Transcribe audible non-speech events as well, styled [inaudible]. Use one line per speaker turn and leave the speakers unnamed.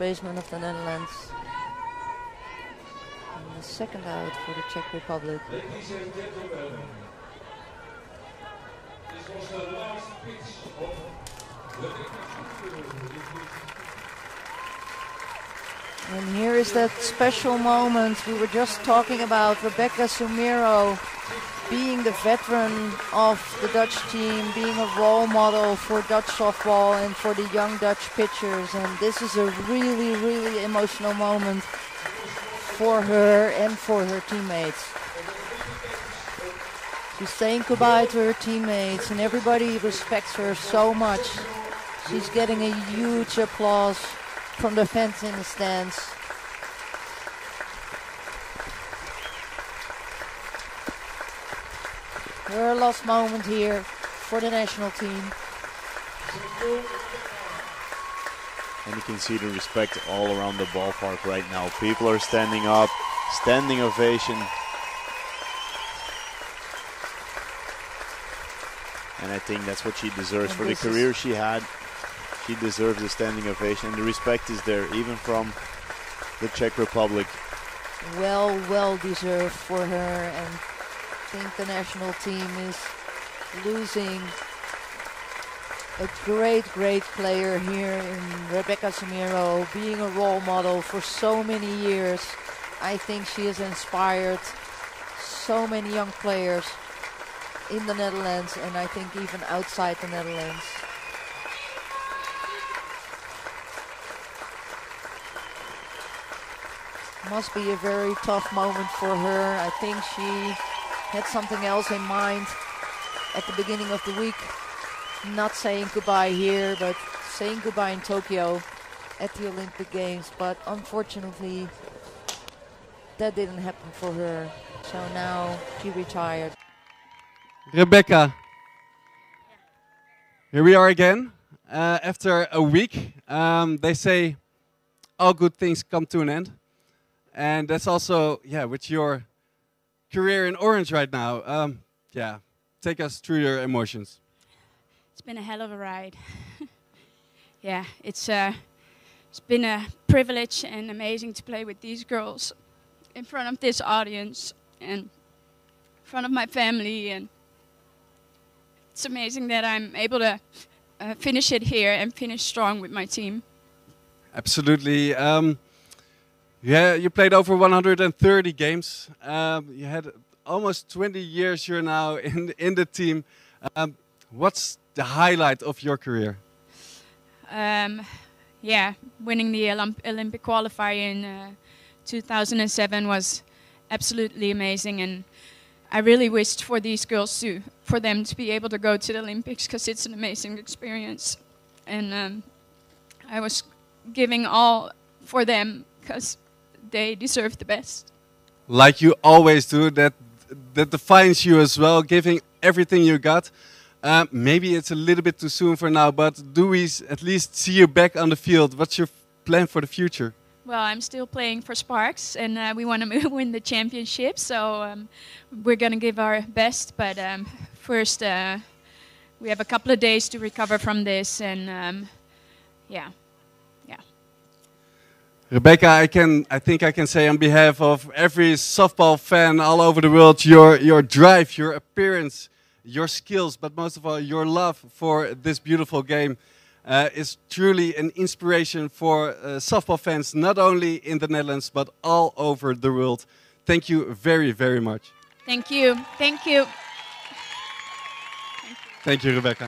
baseman of the Netherlands. And the second out for the Czech Republic.
And
here is that special moment we were just talking about. Rebecca Soumeru being the veteran of the Dutch team, being a role model for Dutch softball and for the young Dutch pitchers. And this is a really, really emotional moment for her and for her teammates. She's saying goodbye to her teammates, and everybody respects her so much. She's getting a huge applause from the fans in the stands. Her last moment here for the national team.
And you can see the respect all around the ballpark right now. People are standing up, standing ovation. And I think that's what she deserves
And
for the career she had. She deserves a standing ovation, and the respect is there, even from the Czech Republic.
Well, well deserved for her, and think the national team is losing a great, great player here in Rebecca Soumeru, being a role model for so many years. I think she has inspired so many young players in the Netherlands, and I think even outside the Netherlands. Must be a very tough moment for her. I think she had something else in mind at the beginning of the week. Not saying goodbye here, but saying goodbye in Tokyo at the Olympic Games. But unfortunately, that didn't happen for her. So now she retired.
Rebecca, here we are again. Uh, after a week, um, they say all good things come to an end. And that's also, yeah, with your career in Orange right now. Um, yeah, take us through your emotions.
It's been a hell of a ride. [laughs] yeah, it's uh, it's been a privilege and amazing to play with these girls in front of this audience and in front of my family and it's amazing that I'm able to uh, finish it here and finish strong with my team.
Absolutely. Um, yeah, you played over 130 games. Um, you had almost 20 years. You're now [laughs] in in the team. Um, what's the highlight of your career?
Um, yeah, winning the Olymp- Olympic qualifier in uh, 2007 was absolutely amazing, and I really wished for these girls to, for them to be able to go to the Olympics because it's an amazing experience, and um, I was giving all for them because they deserve the best.
Like you always do, that that defines you as well, giving everything you got. Um, maybe it's a little bit too soon for now, but do we at least see you back on the field? What's your plan for the future?
Well, I'm still playing for Sparks, and uh, we want to win the championship. So um, we're going to give our best. But um, first, uh, we have a couple of days to recover from this, and um, yeah.
Rebecca, I can, I think I can say on behalf of every softball fan all over the world, your your drive, your appearance, your skills, but most of all your love for this beautiful game, uh, is truly an inspiration for uh, softball fans, not only in the Netherlands but all over the world. Thank you very, very much.
Thank you, thank you.
Thank you, Rebecca.